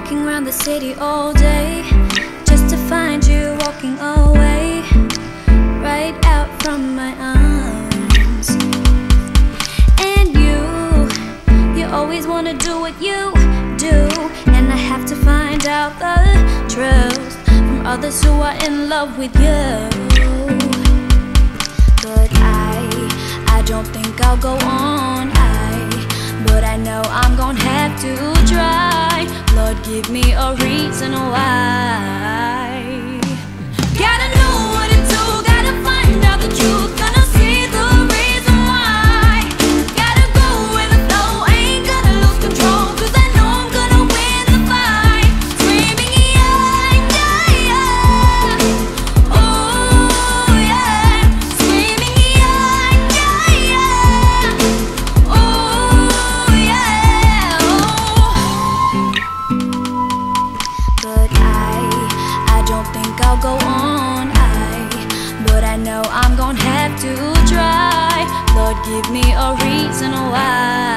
walking around the city all day Just to find you walking away Right out from my arms. And you, you always wanna do what you do And I have to find out the truth From others who are in love with you. But I, I don't think I'll go on Give me a reason why. to try. Lord, give me a reason why.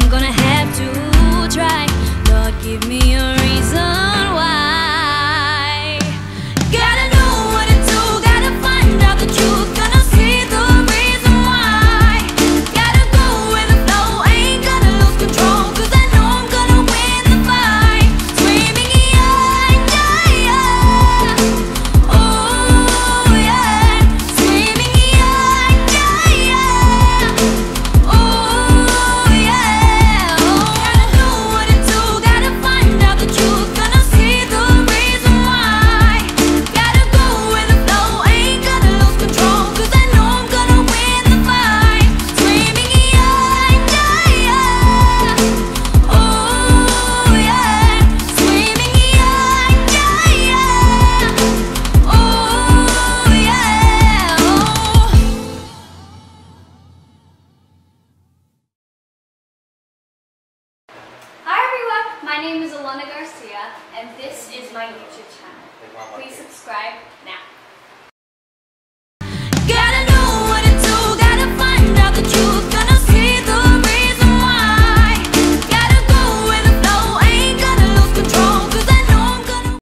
I'm gonna have to try. Lord, give me your My name is Ylona Garcia, and this is my YouTube channel. Please subscribe now.